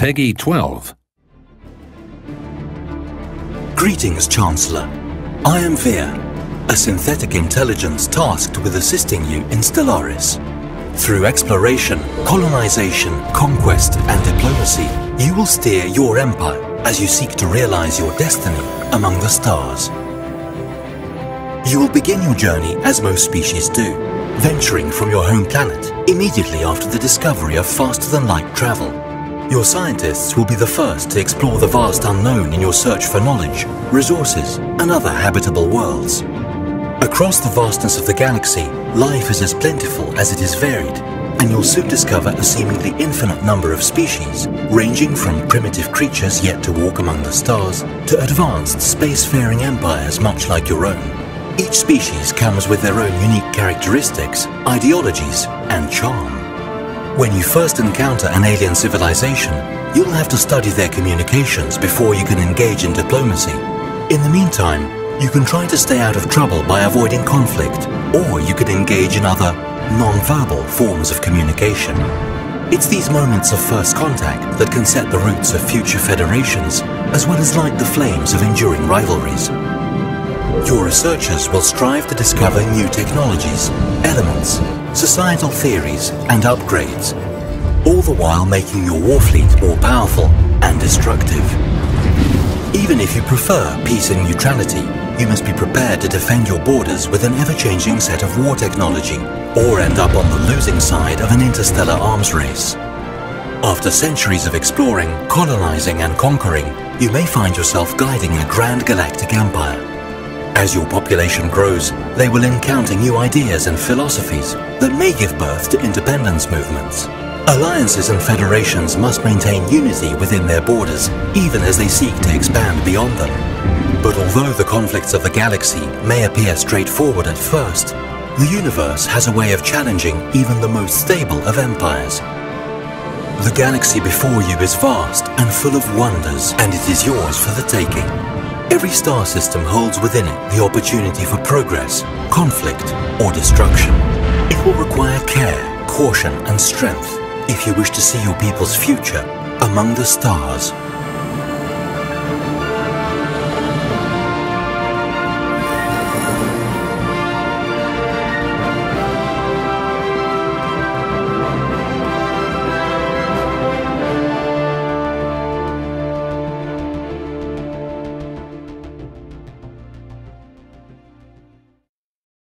PEGI 12. Greetings, Chancellor. I am Vir, a synthetic intelligence tasked with assisting you in Stellaris. Through exploration, colonization, conquest, and diplomacy, you will steer your empire as you seek to realize your destiny among the stars. You will begin your journey as most species do, venturing from your home planet immediately after the discovery of faster-than-light travel. Your scientists will be the first to explore the vast unknown in your search for knowledge, resources, and other habitable worlds. Across the vastness of the galaxy, life is as plentiful as it is varied, and you'll soon discover a seemingly infinite number of species, ranging from primitive creatures yet to walk among the stars, to advanced spacefaring empires much like your own. Each species comes with their own unique characteristics, ideologies, and charm. When you first encounter an alien civilization, you'll have to study their communications before you can engage in diplomacy. In the meantime, you can try to stay out of trouble by avoiding conflict, or you can engage in other, non-verbal forms of communication. It's these moments of first contact that can set the roots of future federations, as well as light the flames of enduring rivalries. Your researchers will strive to discover new technologies, elements, societal theories and upgrades, all the while making your warfleet more powerful and destructive. Even if you prefer peace and neutrality, you must be prepared to defend your borders with an ever-changing set of war technology, or end up on the losing side of an interstellar arms race. After centuries of exploring, colonizing and conquering, you may find yourself guiding a grand galactic empire. As your population grows, they will encounter new ideas and philosophies that may give birth to independence movements. Alliances and federations must maintain unity within their borders, even as they seek to expand beyond them. But although the conflicts of the galaxy may appear straightforward at first, the universe has a way of challenging even the most stable of empires. The galaxy before you is vast and full of wonders, and it is yours for the taking. Every star system holds within it the opportunity for progress, conflict, or destruction. It will require care, caution, and strength if you wish to see your people's future among the stars.